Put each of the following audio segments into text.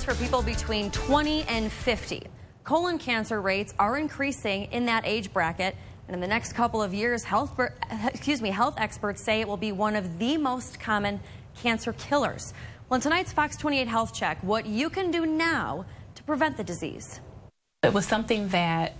news for people between 20 and 50. Colon cancer rates are increasing in that age bracket. And in the next couple of years, health, excuse me, health experts say it will be one of the most common cancer killers. Well, in tonight's Fox 28 Health Check, what you can do now to prevent the disease. It was something that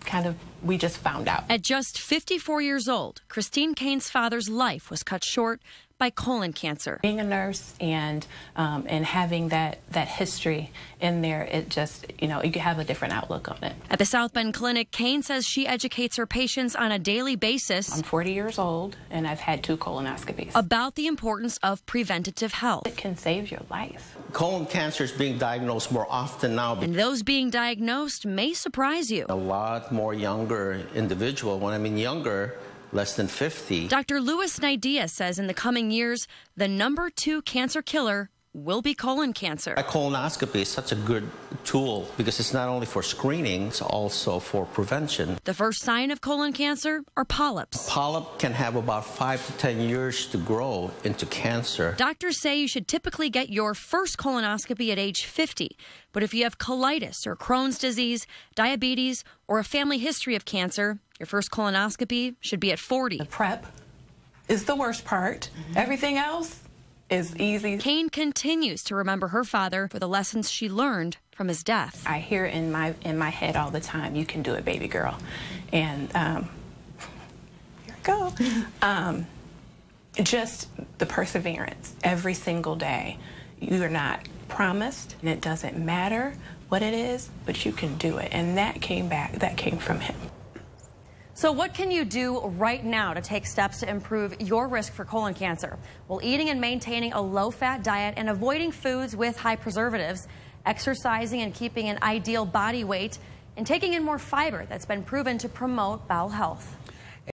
kind of we just found out. At just 54 years old, Christine Kane's father's life was cut short by colon cancer. Being a nurse and um, and having that that history in there, it just you know you have a different outlook on it. At the South Bend Clinic, Kane says she educates her patients on a daily basis. I'm 40 years old and I've had two colonoscopies. About the importance of preventative health. It can save your life. Colon cancer is being diagnosed more often now. And those being diagnosed may surprise you. A lot more younger individual. When I mean younger, less than 50. Dr. Louis Naidia says in the coming years, the number two cancer killer will be colon cancer. A colonoscopy is such a good tool because it's not only for screening, it's also for prevention. The first sign of colon cancer are polyps. A polyp can have about five to 10 years to grow into cancer. Doctors say you should typically get your first colonoscopy at age 50. But if you have colitis or Crohn's disease, diabetes, or a family history of cancer, your first colonoscopy should be at 40. The prep is the worst part. Mm -hmm. Everything else is easy. Kane continues to remember her father for the lessons she learned from his death. I hear in my in my head all the time, "You can do it, baby girl," and um, here I go. Um, just the perseverance every single day. You are not promised, and it doesn't matter what it is, but you can do it, and that came back. That came from him. So what can you do right now to take steps to improve your risk for colon cancer? Well, eating and maintaining a low-fat diet and avoiding foods with high preservatives, exercising and keeping an ideal body weight, and taking in more fiber that's been proven to promote bowel health.